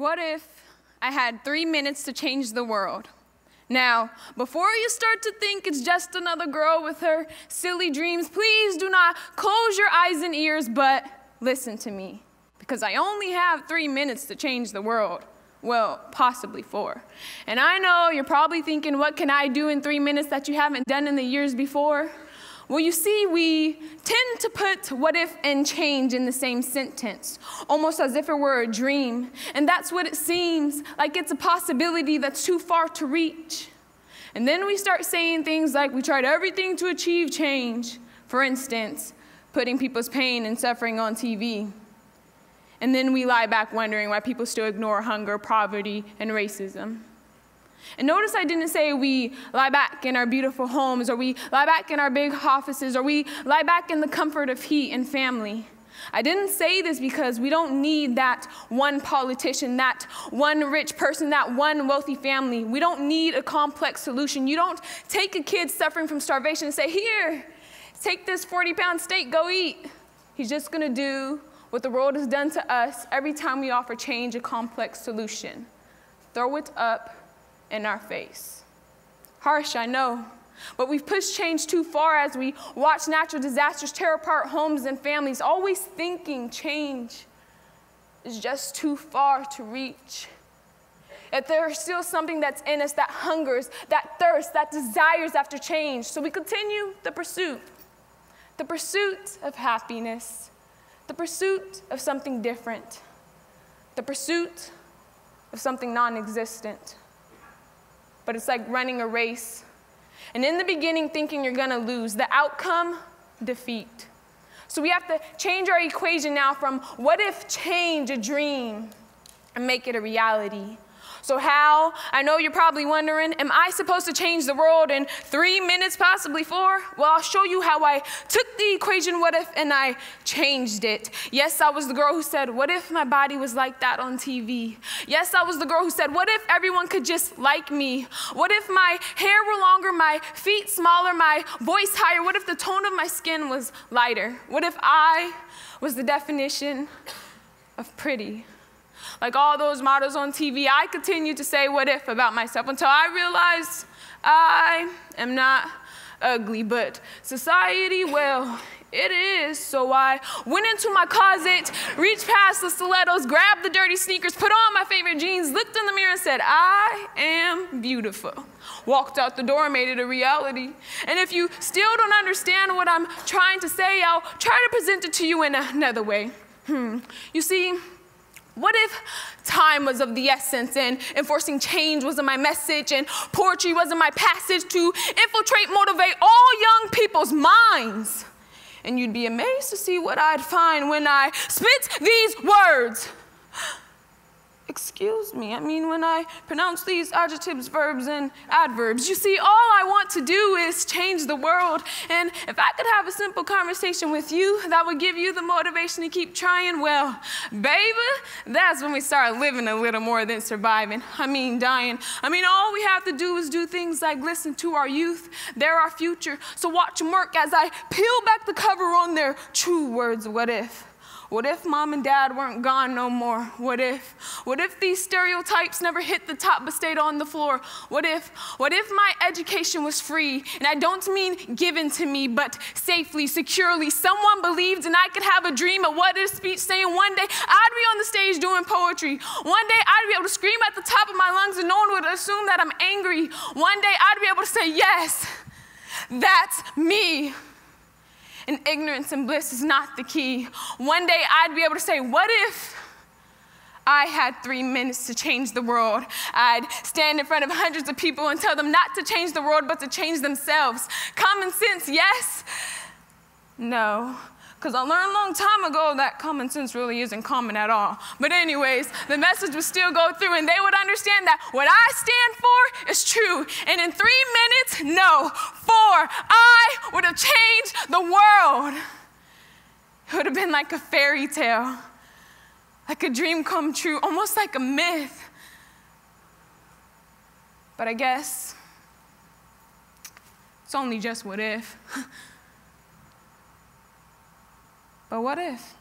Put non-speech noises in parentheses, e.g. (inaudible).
What if I had three minutes to change the world? Now, before you start to think it's just another girl with her silly dreams, please do not close your eyes and ears, but listen to me, because I only have three minutes to change the world. Well, possibly four. And I know you're probably thinking, what can I do in three minutes that you haven't done in the years before? Well, you see, we tend to put what if and change in the same sentence, almost as if it were a dream. And that's what it seems like it's a possibility that's too far to reach. And then we start saying things like we tried everything to achieve change. For instance, putting people's pain and suffering on TV. And then we lie back wondering why people still ignore hunger, poverty, and racism. And notice I didn't say we lie back in our beautiful homes, or we lie back in our big offices, or we lie back in the comfort of heat and family. I didn't say this because we don't need that one politician, that one rich person, that one wealthy family. We don't need a complex solution. You don't take a kid suffering from starvation and say, Here, take this 40 pound steak, go eat. He's just gonna do what the world has done to us every time we offer change a complex solution. Throw it up in our face. Harsh, I know, but we've pushed change too far as we watch natural disasters tear apart homes and families, always thinking change is just too far to reach. That there is still something that's in us that hungers, that thirsts, that desires after change. So we continue the pursuit, the pursuit of happiness, the pursuit of something different, the pursuit of something non existent but it's like running a race. And in the beginning, thinking you're gonna lose, the outcome, defeat. So we have to change our equation now from what if change a dream and make it a reality? So, how? I know you're probably wondering, am I supposed to change the world in three minutes, possibly four? Well, I'll show you how I took the equation what if and I changed it. Yes, I was the girl who said, What if my body was like that on TV? Yes, I was the girl who said, What if everyone could just like me? What if my hair were longer, my feet smaller, my voice higher? What if the tone of my skin was lighter? What if I was the definition of pretty? Like all those models on TV, I continued to say what if about myself until I realized I am not ugly, but society, well, it is. So I went into my closet, reached past the stilettos, grabbed the dirty sneakers, put on my favorite jeans, looked in the mirror and said, I am beautiful. Walked out the door, made it a reality. And if you still don't understand what I'm trying to say, I'll try to present it to you in another way. Hmm. You see, what if time was of the essence and enforcing change wasn't my message and poetry wasn't my passage to infiltrate, motivate all young people's minds? And you'd be amazed to see what I'd find when I spit these words. Excuse me, I mean, when I pronounce these adjectives, verbs, and adverbs, you see, all I want to do is change the world. And if I could have a simple conversation with you that would give you the motivation to keep trying, well, baby, that's when we start living a little more than surviving. I mean, dying. I mean, all we have to do is do things like listen to our youth. They're our future. So watch them work as I peel back the cover on their true words, what if? What if mom and dad weren't gone no more? What if? What if these stereotypes never hit the top but stayed on the floor? What if? What if my education was free? And I don't mean given to me, but safely, securely. Someone believed and I could have a dream, a what if speech saying one day I'd be on the stage doing poetry. One day I'd be able to scream at the top of my lungs and no one would assume that I'm angry. One day I'd be able to say, yes, that's me and ignorance and bliss is not the key. One day I'd be able to say, What if? I had three minutes to change the world. I'd stand in front of hundreds of people and tell them not to change the world, but to change themselves. Common sense, yes? No. Because I learned a long time ago that common sense really isn't common at all. But, anyways, the message would still go through, and they would understand that what I stand for is true. And in three minutes, no, four, I would have changed the world. It would have been like a fairy tale, like a dream come true, almost like a myth. But I guess it's only just what if. (laughs) But what if?